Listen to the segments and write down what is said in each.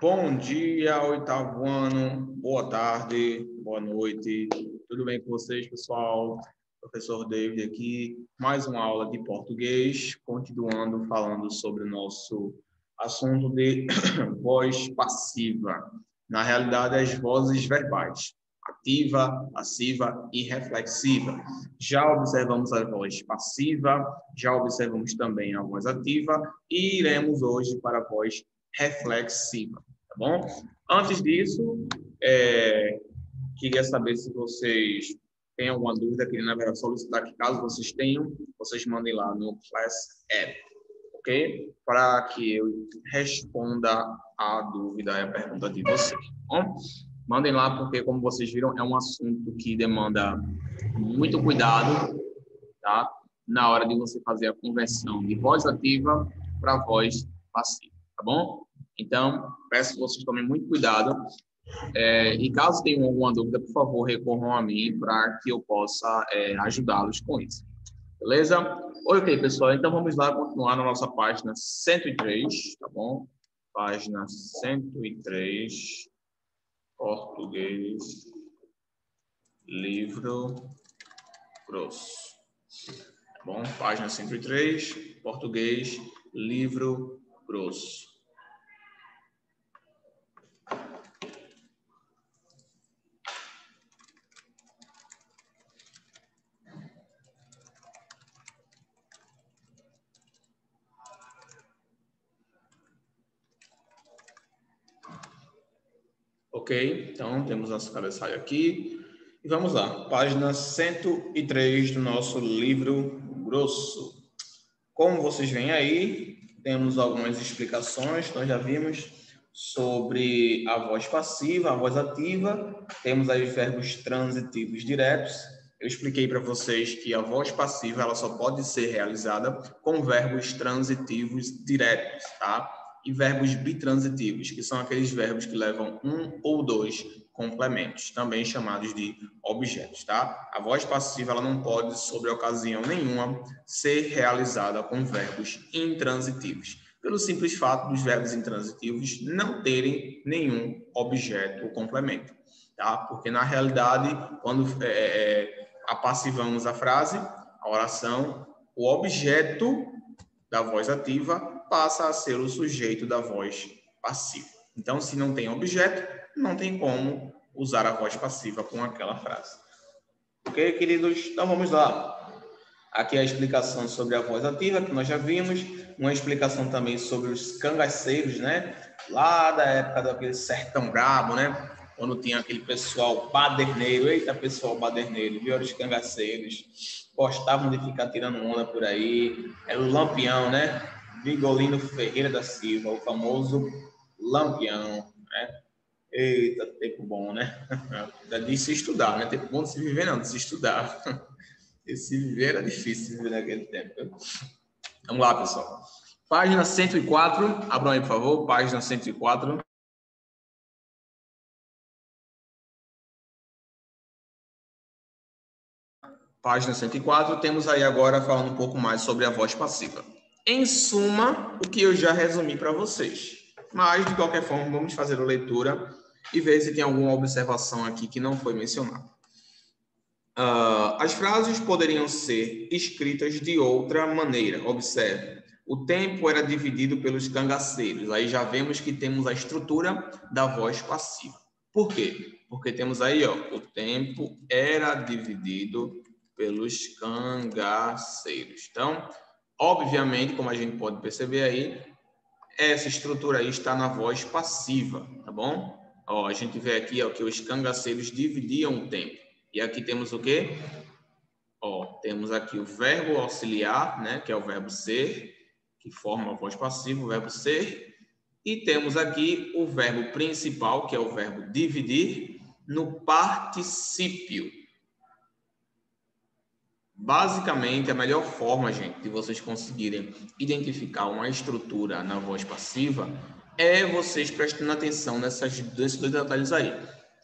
Bom dia, oitavo ano, boa tarde, boa noite, tudo bem com vocês, pessoal? Professor David aqui, mais uma aula de português, continuando falando sobre o nosso assunto de voz passiva. Na realidade, as vozes verbais, ativa, passiva e reflexiva. Já observamos a voz passiva, já observamos também a voz ativa e iremos hoje para a voz reflexiva, tá bom? Antes disso, é, queria saber se vocês têm alguma dúvida, queria, na verdade, solicitar que, caso vocês tenham, vocês mandem lá no Class App, ok? Para que eu responda a dúvida e a pergunta de vocês, tá bom? Mandem lá, porque, como vocês viram, é um assunto que demanda muito cuidado, tá? Na hora de você fazer a conversão de voz ativa para voz passiva tá bom? Então, peço que vocês tomem muito cuidado. É, e caso tenham alguma dúvida, por favor, recorram a mim para que eu possa é, ajudá-los com isso. Beleza? Ok, pessoal. Então, vamos lá continuar na nossa página 103, tá bom? Página 103, português, livro grosso. Tá bom? Página 103, português, livro grosso. Ok, então temos nosso cabeçalho aqui. E vamos lá, página 103 do nosso livro grosso. Como vocês veem aí, temos algumas explicações, nós já vimos sobre a voz passiva, a voz ativa, temos aí verbos transitivos diretos. Eu expliquei para vocês que a voz passiva ela só pode ser realizada com verbos transitivos diretos, tá? E verbos bitransitivos, que são aqueles verbos que levam um ou dois complementos, também chamados de objetos, tá? A voz passiva ela não pode, sobre ocasião nenhuma, ser realizada com verbos intransitivos, pelo simples fato dos verbos intransitivos não terem nenhum objeto ou complemento, tá? Porque na realidade, quando é, é, é apassivamos a frase, a oração, o objeto da voz ativa passa a ser o sujeito da voz passiva. Então, se não tem objeto, não tem como usar a voz passiva com aquela frase. Ok, queridos? Então, vamos lá. Aqui a explicação sobre a voz ativa, que nós já vimos. Uma explicação também sobre os cangaceiros, né? Lá da época daquele sertão brabo, né? Quando tinha aquele pessoal baderneiro. Eita, pessoal baderneiro. Viu os cangaceiros? Gostavam de ficar tirando onda por aí. Era o lampião, né? Vigolino Ferreira da Silva, o famoso Lampião, né? Eita, tempo bom, né? De se estudar, né? Tempo bom de se viver, não, de se estudar. E se viver era difícil viver naquele tempo. Vamos lá, pessoal. Página 104, abram aí, por favor, página 104. Página 104, temos aí agora falando um pouco mais sobre a voz passiva. Em suma, o que eu já resumi para vocês. Mas, de qualquer forma, vamos fazer a leitura e ver se tem alguma observação aqui que não foi mencionada. Uh, as frases poderiam ser escritas de outra maneira. Observe. O tempo era dividido pelos cangaceiros. Aí já vemos que temos a estrutura da voz passiva. Por quê? Porque temos aí, ó, o tempo era dividido pelos cangaceiros. Então, Obviamente, como a gente pode perceber aí, essa estrutura aí está na voz passiva, tá bom? Ó, a gente vê aqui ó, que os cangaceiros dividiam o tempo. E aqui temos o quê? Ó, temos aqui o verbo auxiliar, né, que é o verbo ser, que forma a voz passiva, o verbo ser. E temos aqui o verbo principal, que é o verbo dividir, no particípio. Basicamente, a melhor forma, gente, de vocês conseguirem identificar uma estrutura na voz passiva é vocês prestando atenção nessas, nesses dois detalhes aí,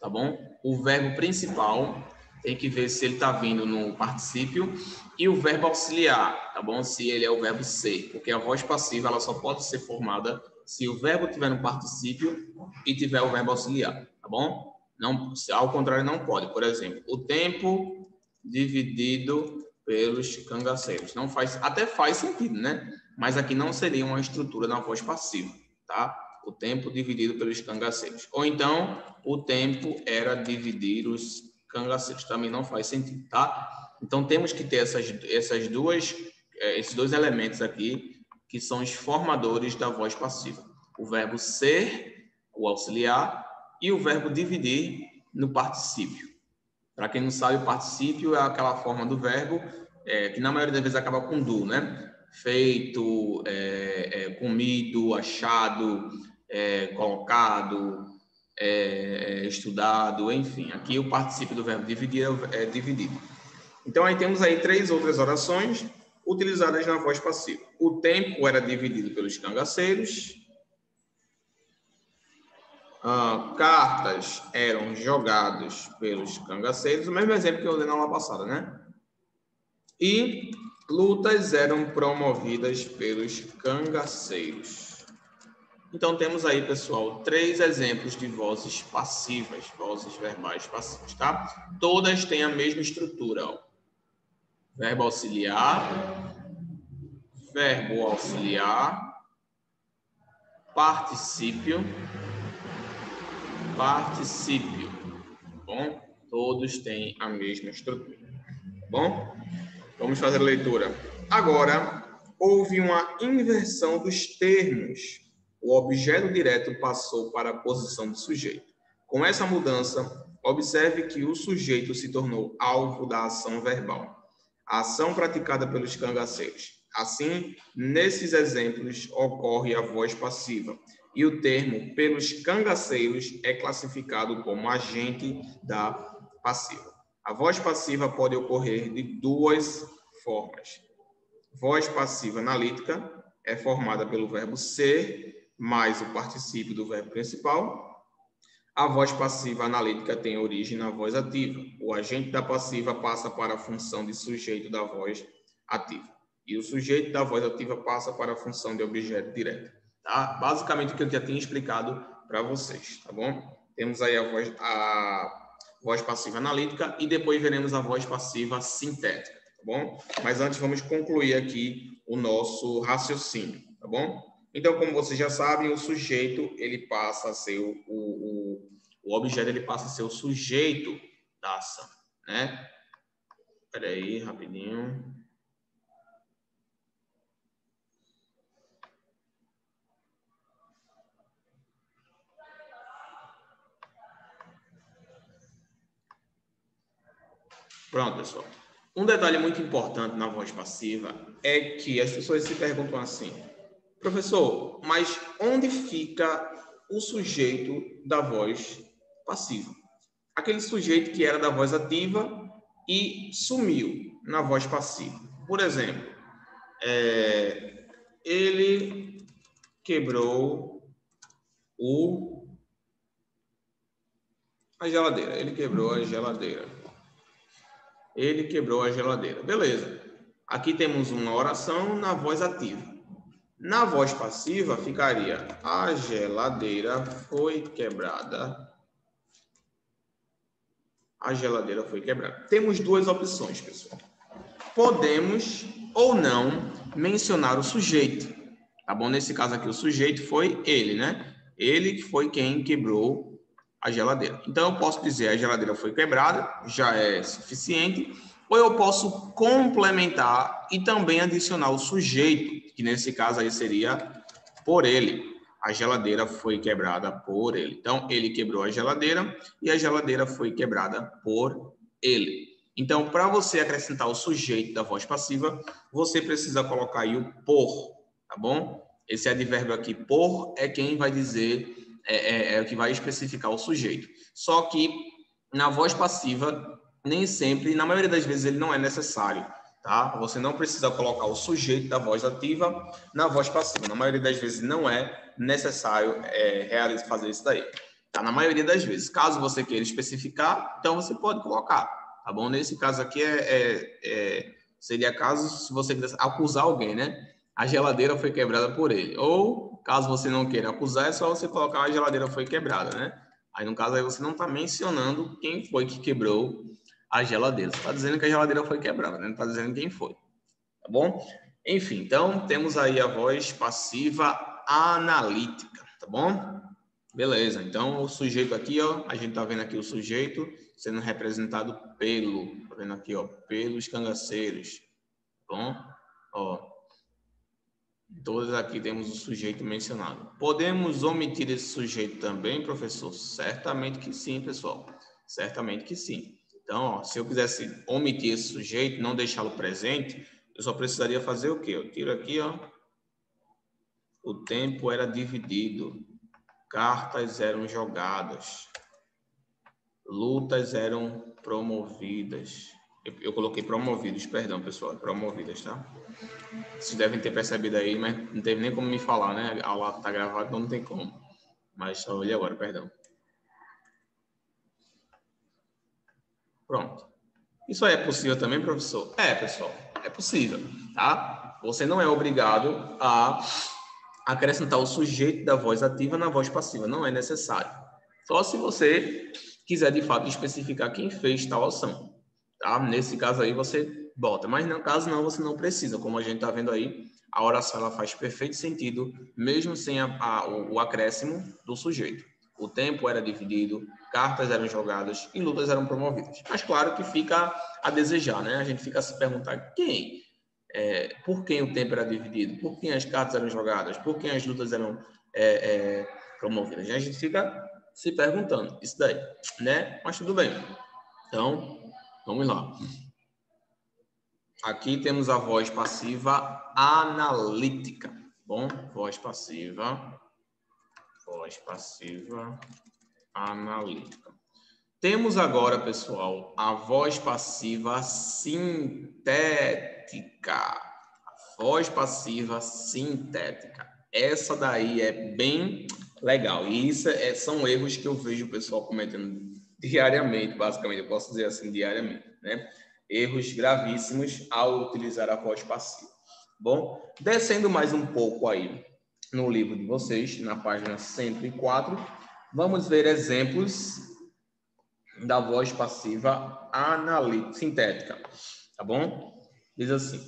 tá bom? O verbo principal tem que ver se ele está vindo no particípio e o verbo auxiliar, tá bom? Se ele é o verbo ser, porque a voz passiva ela só pode ser formada se o verbo tiver no particípio e tiver o verbo auxiliar, tá bom? Não, ao contrário, não pode. Por exemplo, o tempo dividido pelos cangaceiros. Não faz, até faz sentido, né? Mas aqui não seria uma estrutura na voz passiva, tá? O tempo dividido pelos cangaceiros. Ou então, o tempo era dividir os cangaceiros. Também não faz sentido, tá? Então, temos que ter essas, essas duas, é, esses dois elementos aqui, que são os formadores da voz passiva. O verbo ser, o auxiliar, e o verbo dividir no particípio. Para quem não sabe, o particípio é aquela forma do verbo é, que na maioria das vezes acaba com do, né? Feito, é, é, comido, achado, é, colocado, é, é, estudado, enfim. Aqui o particípio do verbo dividir é dividido. Então aí temos aí três outras orações utilizadas na voz passiva. O tempo era dividido pelos cangaceiros, ah, cartas eram jogadas pelos cangaceiros, o mesmo exemplo que eu dei na aula passada, né? E lutas eram promovidas pelos cangaceiros. Então temos aí, pessoal, três exemplos de vozes passivas, vozes verbais passivas, tá? Todas têm a mesma estrutura, ó. Verbo auxiliar, verbo auxiliar, particípio particípio. Bom, todos têm a mesma estrutura. Bom, vamos fazer a leitura. Agora, houve uma inversão dos termos. O objeto direto passou para a posição do sujeito. Com essa mudança, observe que o sujeito se tornou alvo da ação verbal, a ação praticada pelos cangaceiros. Assim, nesses exemplos, ocorre a voz passiva, e o termo pelos cangaceiros é classificado como agente da passiva. A voz passiva pode ocorrer de duas formas. Voz passiva analítica é formada pelo verbo ser mais o particípio do verbo principal. A voz passiva analítica tem origem na voz ativa. O agente da passiva passa para a função de sujeito da voz ativa. E o sujeito da voz ativa passa para a função de objeto direto. Tá? Basicamente o que eu já tinha explicado para vocês, tá bom? Temos aí a voz, a voz passiva analítica e depois veremos a voz passiva sintética, tá bom? Mas antes vamos concluir aqui o nosso raciocínio, tá bom? Então, como vocês já sabem, o sujeito ele passa a ser o, o, o objeto ele passa a ser o sujeito da ação, né? Espera aí, rapidinho. Pronto, pessoal. Um detalhe muito importante na voz passiva é que as pessoas se perguntam assim: professor, mas onde fica o sujeito da voz passiva? Aquele sujeito que era da voz ativa e sumiu na voz passiva. Por exemplo, é, ele quebrou o a geladeira. Ele quebrou a geladeira ele quebrou a geladeira. Beleza. Aqui temos uma oração na voz ativa. Na voz passiva ficaria: a geladeira foi quebrada. A geladeira foi quebrada. Temos duas opções, pessoal. Podemos ou não mencionar o sujeito. Tá bom? Nesse caso aqui, o sujeito foi ele, né? Ele que foi quem quebrou a geladeira. Então, eu posso dizer a geladeira foi quebrada, já é suficiente, ou eu posso complementar e também adicionar o sujeito, que nesse caso aí seria por ele. A geladeira foi quebrada por ele. Então, ele quebrou a geladeira e a geladeira foi quebrada por ele. Então, para você acrescentar o sujeito da voz passiva, você precisa colocar aí o por, tá bom? Esse advérbio aqui, por, é quem vai dizer é, é, é o que vai especificar o sujeito. Só que na voz passiva, nem sempre, na maioria das vezes, ele não é necessário. Tá? Você não precisa colocar o sujeito da voz ativa na voz passiva. Na maioria das vezes não é necessário é, fazer isso daí. Tá? Na maioria das vezes. Caso você queira especificar, então você pode colocar. Tá bom? Nesse caso aqui é, é, é seria caso se você quisesse acusar alguém, né? A geladeira foi quebrada por ele. Ou, caso você não queira acusar, é só você colocar a geladeira foi quebrada, né? Aí, no caso, aí você não está mencionando quem foi que quebrou a geladeira. Você está dizendo que a geladeira foi quebrada, né? Não está dizendo quem foi. Tá bom? Enfim, então, temos aí a voz passiva analítica, tá bom? Beleza, então o sujeito aqui, ó, a gente tá vendo aqui o sujeito sendo representado pelo, tá vendo aqui, ó, pelos cangaceiros, tá bom? Ó, todos aqui temos o sujeito mencionado. Podemos omitir esse sujeito também, professor? Certamente que sim, pessoal. Certamente que sim. Então, ó, se eu quisesse omitir esse sujeito, não deixá-lo presente, eu só precisaria fazer o quê? Eu tiro aqui, ó. O tempo era dividido cartas eram jogadas, lutas eram promovidas. Eu, eu coloquei promovidos, perdão, pessoal, promovidas, tá? Vocês devem ter percebido aí, mas não teve nem como me falar, né? A aula tá gravada, então não tem como. Mas só olhei agora, perdão. Pronto. Isso é possível também, professor? É, pessoal, é possível, tá? Você não é obrigado a acrescentar o sujeito da voz ativa na voz passiva. Não é necessário. Só se você quiser, de fato, especificar quem fez tal ação. Tá? Nesse caso aí, você bota. Mas, no caso não, você não precisa. Como a gente está vendo aí, a oração ela faz perfeito sentido, mesmo sem a, a, o, acréscimo do sujeito. O tempo era dividido, cartas eram jogadas e lutas eram promovidas. Mas claro que fica a desejar, né? A gente fica a se perguntar quem é, por quem o tempo era dividido, por quem as cartas eram jogadas, por quem as lutas eram é, é, promovidas. A gente fica se perguntando isso daí, né? Mas tudo bem. Então, vamos lá. Aqui temos a voz passiva analítica. Bom, voz passiva, voz passiva analítica. Temos agora, pessoal, a voz passiva sintética. Voz passiva sintética. Essa daí é bem legal. E isso é, são erros que eu vejo o pessoal cometendo diariamente, basicamente, eu posso dizer assim, diariamente, né? Erros gravíssimos ao utilizar a voz passiva. Bom, descendo mais um pouco aí no livro de vocês, na página 104, vamos ver exemplos da voz passiva analítica, sintética, tá bom? Diz assim: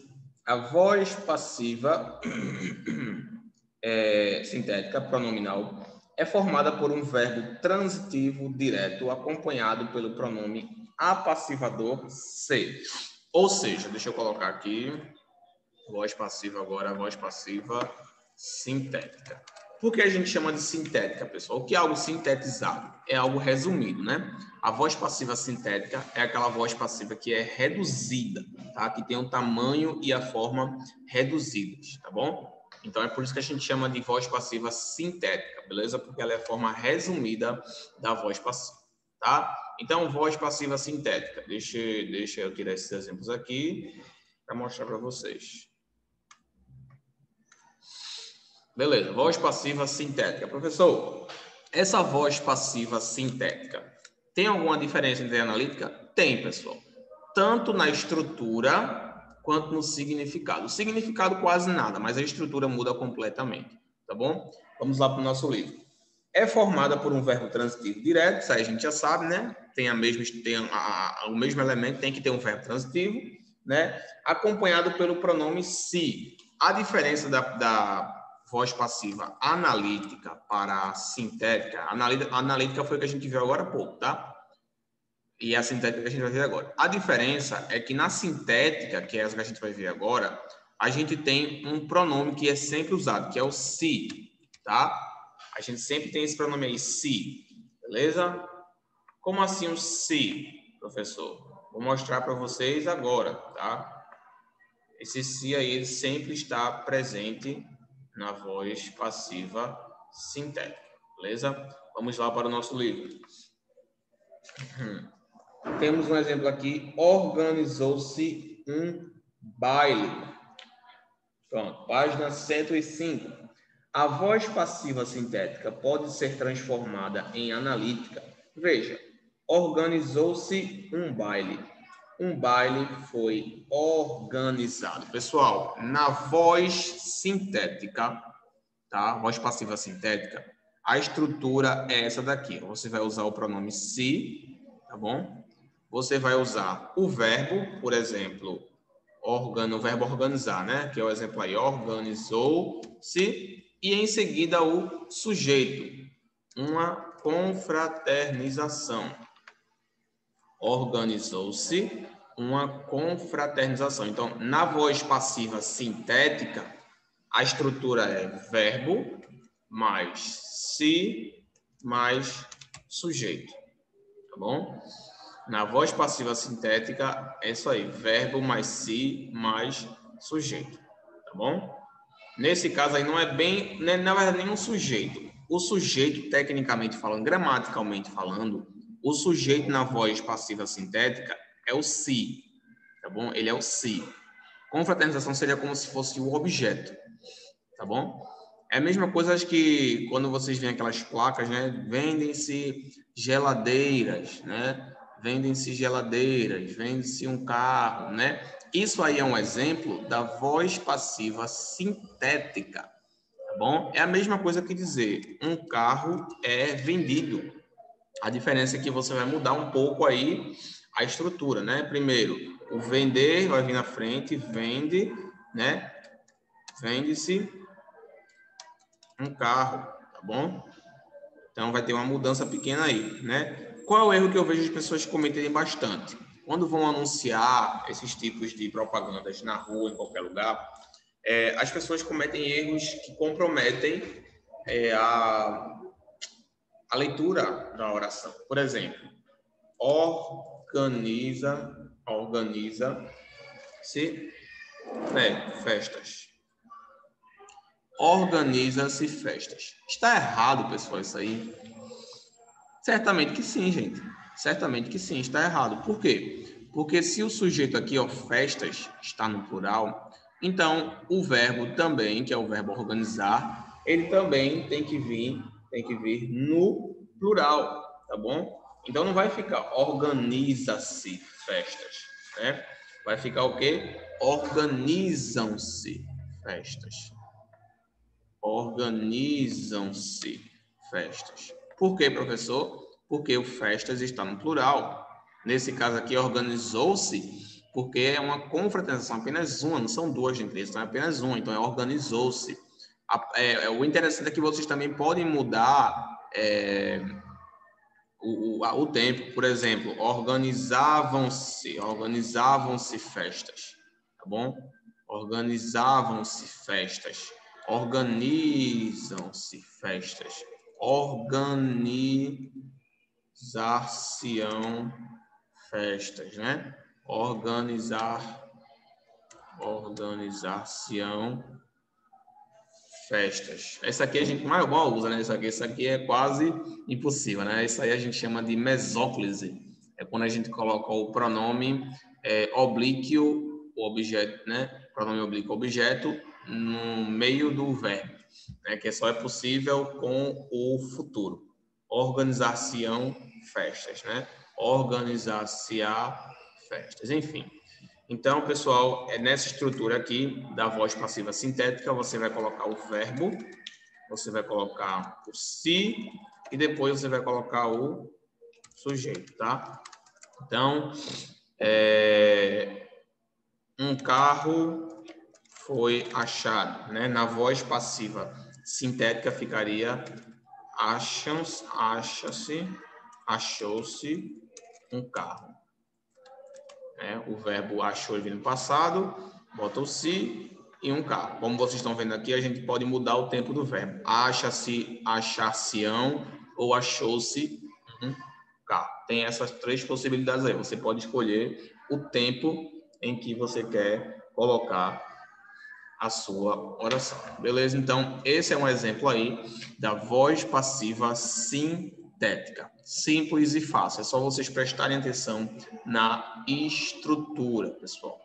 a voz passiva é, sintética pronominal é formada por um verbo transitivo direto acompanhado pelo pronome apassivador se. Ou seja, deixa eu colocar aqui voz passiva agora, voz passiva sintética. Por que a gente chama de sintética, pessoal? O que é algo sintetizado? É algo resumido, né? A voz passiva sintética é aquela voz passiva que é reduzida, tá? Que tem o tamanho e a forma reduzidos, tá bom? Então é por isso que a gente chama de voz passiva sintética, beleza? Porque ela é a forma resumida da voz passiva, tá? Então, voz passiva sintética. Deixa, deixa eu tirar esses exemplos aqui para mostrar para vocês. Beleza, voz passiva sintética. Professor, essa voz passiva sintética tem alguma diferença entre analítica? Tem, pessoal. Tanto na estrutura quanto no significado. O significado quase nada, mas a estrutura muda completamente, tá bom? Vamos lá para o nosso livro. É formada por um verbo transitivo direto, isso aí a gente já sabe, né? Tem, a mesma, tem a, a, o mesmo elemento, tem que ter um verbo transitivo, né? Acompanhado pelo pronome se. A diferença da, da voz passiva analítica para sintética. Analítica, analítica foi o que a gente viu agora há pouco, tá? E a sintética que a gente vai ver agora. A diferença é que na sintética, que é essa que a gente vai ver agora, a gente tem um pronome que é sempre usado, que é o se, tá? A gente sempre tem esse pronome aí, se, beleza? Como assim o se, professor? Vou mostrar para vocês agora, tá? Esse se aí sempre está presente na voz passiva sintética, beleza? Vamos lá para o nosso livro. Temos um exemplo aqui. Organizou-se um baile. Pronto, página 105. A voz passiva sintética pode ser transformada em analítica. Veja, organizou-se um baile. um baile foi organizado. Pessoal, na voz sintética, tá? Voz passiva sintética, a estrutura é essa daqui. Você vai usar o pronome se, tá bom? Você vai usar o verbo, por exemplo, organo, o verbo organizar, né? Que é o exemplo aí, organizou-se, e em seguida o sujeito, uma confraternização. Organizou-se uma confraternização. Então, na voz passiva sintética, a estrutura é verbo mais se mais sujeito. Tá bom? Na voz passiva sintética, é isso aí, verbo mais se mais sujeito. Tá bom? Nesse caso aí não é bem, não é, nenhum sujeito. O sujeito, tecnicamente falando, gramaticalmente falando, o sujeito na voz passiva sintética é o se, tá bom? Ele é o se. Confraternização seria como se fosse o objeto, tá bom? É a mesma coisa que quando vocês veem aquelas placas, né? Vendem-se geladeiras, né? Vendem-se geladeiras, vende-se um carro, né? Isso aí é um exemplo da voz passiva sintética, tá bom? É a mesma coisa que dizer um carro é vendido. A diferença é que você vai mudar um pouco aí a estrutura, né? Primeiro, o vender vai vir na frente, vende, né? Vende-se um carro, tá bom? Então vai ter uma mudança pequena aí, né? Qual é o erro que eu vejo as pessoas cometerem bastante? Quando vão anunciar esses tipos de propagandas na rua, em qualquer lugar, é, as pessoas cometem erros que comprometem é, a, a leitura da oração. Por exemplo, organiza, organiza se festas organiza-se festas. Está errado, pessoal, isso aí? Certamente que sim, gente. Certamente que sim, está errado. Por quê? Porque se o sujeito aqui, ó, festas, está no plural, então o verbo também, que é o verbo organizar, ele também tem que vir, tem que vir no plural, tá bom? Então não vai ficar organiza-se festas, né? Vai ficar o quê? Organizam-se festas organizam-se festas. Por quê, professor? Porque o festas está no plural. Nesse caso aqui, organizou-se, porque é uma confraternização, apenas uma, não são duas empresas, são apenas uma, então é organizou-se. É, é, o interessante é que vocês também podem mudar é, o, o, o tempo, por exemplo, organizavam-se, organizavam-se festas, tá bom? Organizavam-se festas organizam-se festas, organizar-se-ão festas, né? Organizar, organizar-se-ão festas. Essa aqui a gente mais mal usa, né? Isso aqui, isso aqui é quase impossível, né? Isso aí a gente chama de mesóclise. É quando a gente coloca o pronome é, oblíquo, o objeto, né? Pronome oblíquo objeto no meio do verbo, né, que só é possível com o futuro. Organização festas, né? Organizar-se-á festas, enfim. Então, pessoal, é nessa estrutura aqui da voz passiva sintética, você vai colocar o verbo, você vai colocar o se e depois você vai colocar o sujeito, tá? Então, é, um carro foi achado, né? Na voz passiva sintética ficaria acham-se, acha-se, achou-se um carro. É, o verbo achou vem no passado, bota o se e um carro. Como vocês estão vendo aqui, a gente pode mudar o tempo do verbo. Acha-se, achar-se-ão ou achou-se um carro. Tem essas três possibilidades aí. Você pode escolher o tempo em que você quer colocar a sua oração. Beleza? Então, esse é um exemplo aí da voz passiva sintética. Simples e fácil. É só vocês prestarem atenção na estrutura, pessoal.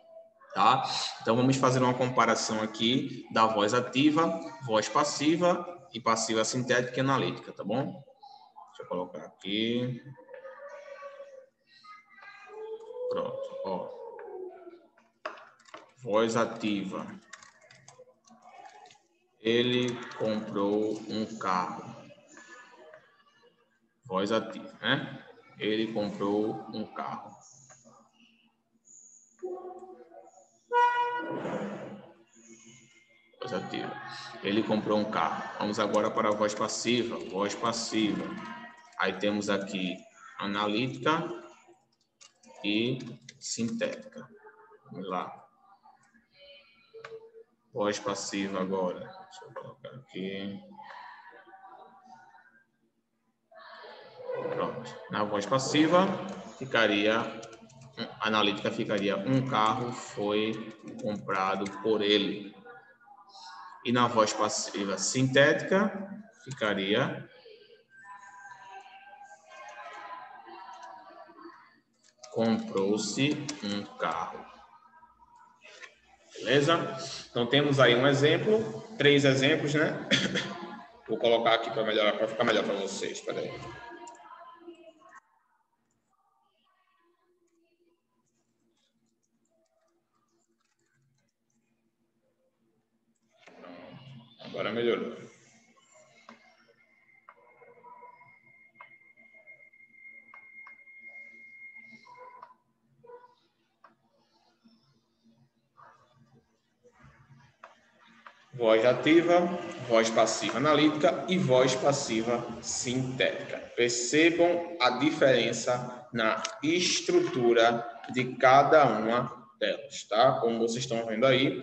Tá? Então, vamos fazer uma comparação aqui da voz ativa, voz passiva e passiva sintética e analítica, tá bom? Deixa eu colocar aqui. Pronto, ó. voz ativa. Ele comprou um carro. Voz ativa, né? Ele comprou um carro. Voz ativa. Ele comprou um carro. Vamos agora para a voz passiva. Voz passiva. Aí temos aqui analítica e sintética. Vamos lá. Voz passiva agora. Deixa eu colocar aqui. Pronto. Na voz passiva, ficaria, analítica ficaria, um carro foi comprado por ele. E na voz passiva sintética, ficaria, comprou-se um carro. Beleza? Então temos aí um exemplo, três exemplos, né? Vou colocar aqui para melhorar, para ficar melhor para vocês. Espera aí. Agora melhorou. Voz ativa, voz passiva analítica e voz passiva sintética. Percebam a diferença na estrutura de cada uma delas, tá? Como vocês estão vendo aí,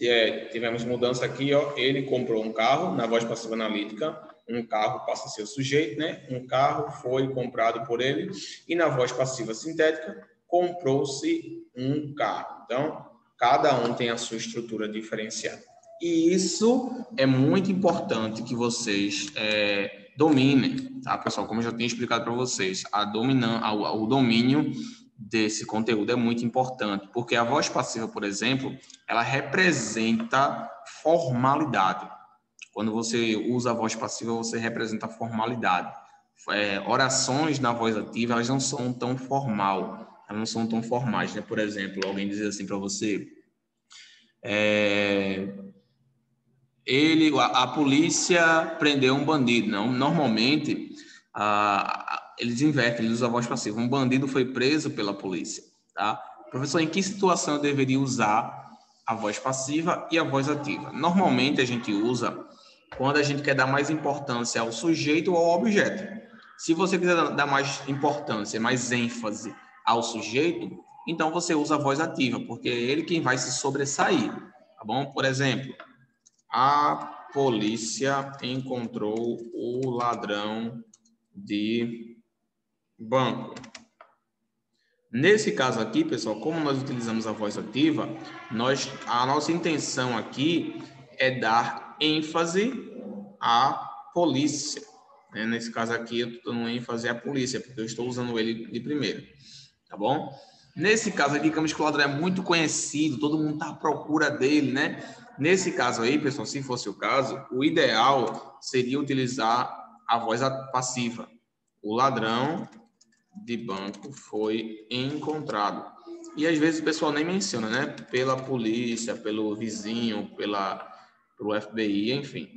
é, tivemos mudança aqui, ó. Ele comprou um carro na voz passiva analítica, um carro passa a ser o sujeito, né? Um carro foi comprado por ele e na voz passiva sintética comprou-se um carro. Então, cada um tem a sua estrutura diferenciada. E isso é muito importante que vocês é, dominem, tá, pessoal? Como eu já tinha explicado para vocês, a dominan a, o domínio desse conteúdo é muito importante, porque a voz passiva, por exemplo, ela representa formalidade. Quando você usa a voz passiva, você representa formalidade. É, orações na voz ativa, elas não são tão formal, elas não são tão formais, né? Por exemplo, alguém diz assim para você, é, ele, a, a, polícia prendeu um bandido. Não, normalmente a, eles invertem, eles usam a voz passiva. Um bandido foi preso pela polícia, tá? Professor, em que situação eu deveria usar a voz passiva e a voz ativa? Normalmente a gente usa quando a gente quer dar mais importância ao sujeito ou ao objeto. Se você quiser dar mais importância, mais ênfase ao sujeito, então você usa a voz ativa, porque é ele quem vai se sobressair, tá bom? Por exemplo, a polícia encontrou o ladrão de banco. Nesse caso aqui, pessoal, como nós utilizamos a voz ativa, nós, a nossa intenção aqui é dar ênfase à polícia. Né? Nesse caso aqui, eu estou dando ênfase à polícia, porque eu estou usando ele de primeiro. Tá bom? Nesse caso aqui, que o ladrão é muito conhecido, todo mundo está à procura dele, né? Nesse caso aí, pessoal, se fosse o caso, o ideal seria utilizar a voz passiva. O ladrão de banco foi encontrado. E às vezes o pessoal nem menciona, né? Pela polícia, pelo vizinho, pela pelo FBI, enfim.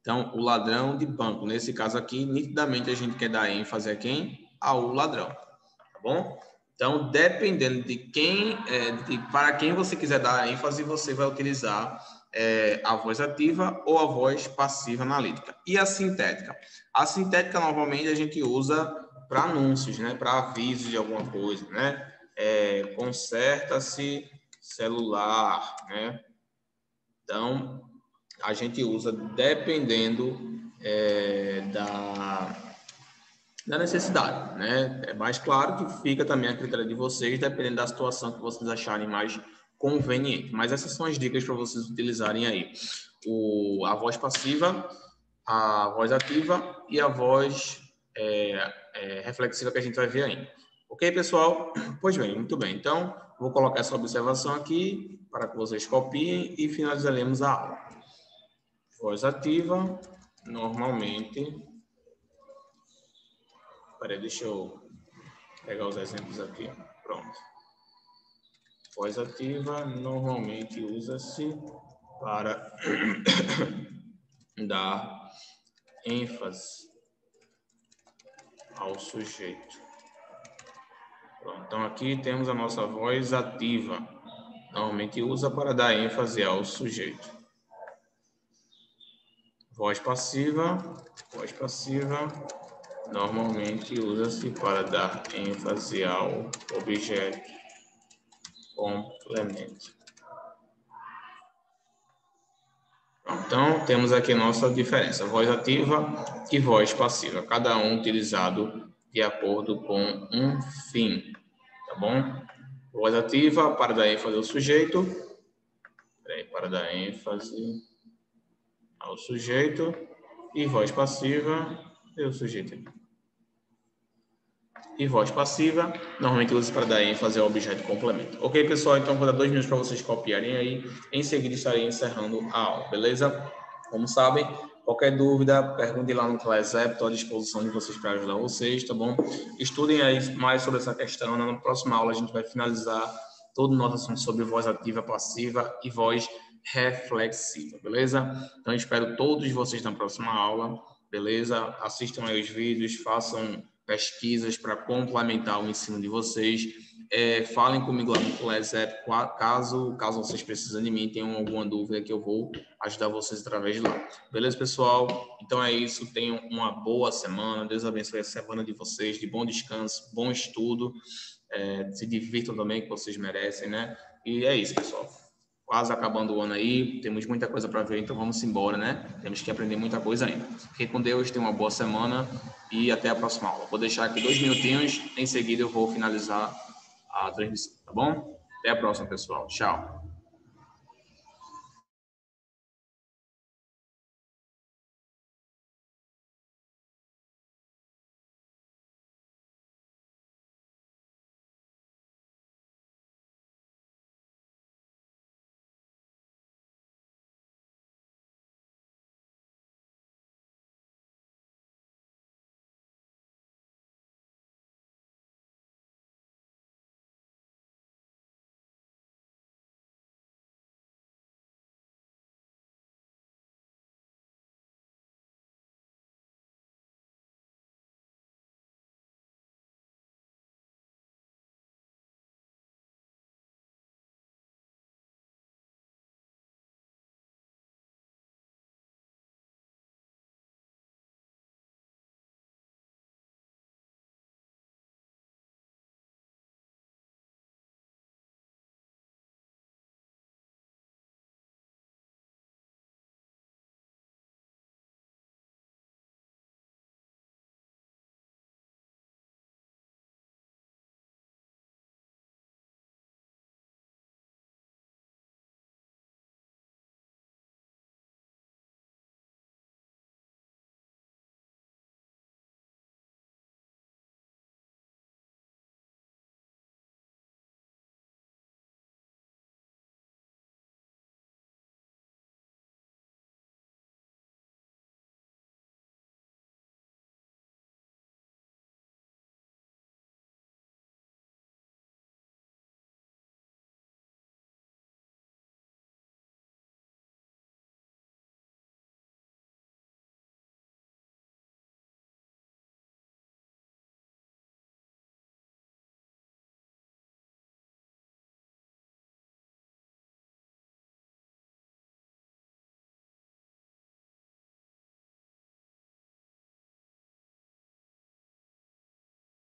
Então, o ladrão de banco, nesse caso aqui, nitidamente a gente quer dar ênfase a quem? Ao ladrão, tá bom? Então, dependendo de quem, é, de, para quem você quiser dar ênfase, você vai utilizar é, a voz ativa ou a voz passiva analítica. E a sintética? A sintética, normalmente, a gente usa para anúncios, né? Para avisos de alguma coisa, né? É, Conserta-se celular, né? Então, a gente usa dependendo é, da da necessidade, né? É mais claro que fica também a critério de vocês, dependendo da situação que vocês acharem mais conveniente. Mas essas são as dicas para vocês utilizarem aí. O, a voz passiva, a voz ativa e a voz é, é, reflexiva que a gente vai ver aí. Ok, pessoal? Pois bem, muito bem. Então, vou colocar essa observação aqui para que vocês copiem e finalizaremos a aula. Voz ativa, normalmente Peraí, deixa eu pegar os exemplos aqui. Pronto. Voz ativa normalmente usa-se para dar ênfase ao sujeito. Pronto, então aqui temos a nossa voz ativa. Normalmente usa para dar ênfase ao sujeito. Voz passiva, voz passiva, normalmente usa-se para dar ênfase ao objeto complemento. Então, temos aqui nossa diferença, voz ativa e voz passiva, cada um utilizado de acordo com um fim, tá bom? Voz ativa para dar ênfase ao sujeito, peraí, para dar ênfase ao sujeito, e voz passiva, e o sujeito aqui. E voz passiva, normalmente usa para dar ênfase ao objeto complemento. Ok, pessoal? Então, vou dar dois minutos para vocês copiarem aí. Em seguida, estarei encerrando a aula, beleza? Como sabem, qualquer dúvida, pergunte lá no ClassApp, estou à disposição de vocês para ajudar vocês, tá bom? Estudem aí mais sobre essa questão. Na próxima aula, a gente vai finalizar todo o nosso assunto sobre voz ativa, passiva e voz reflexiva, beleza? Então, espero todos vocês na próxima aula, beleza? Assistam aí os vídeos, façam pesquisas para complementar o ensino de vocês. É, falem comigo lá no ClassApp, caso, caso vocês precisem de mim, tenham alguma dúvida que eu vou ajudar vocês através de lá. Beleza, pessoal? Então é isso. Tenham uma boa semana. Deus abençoe a semana de vocês, de bom descanso, bom estudo. É, se divirtam também, que vocês merecem, né? E é isso, pessoal quase acabando o ano aí, temos muita coisa para ver, então vamos embora, né? Temos que aprender muita coisa ainda. Fiquem com Deus, tenham uma boa semana e até a próxima aula. Vou deixar aqui dois minutinhos, em seguida eu vou finalizar a transmissão, tá bom? Até a próxima, pessoal. Tchau.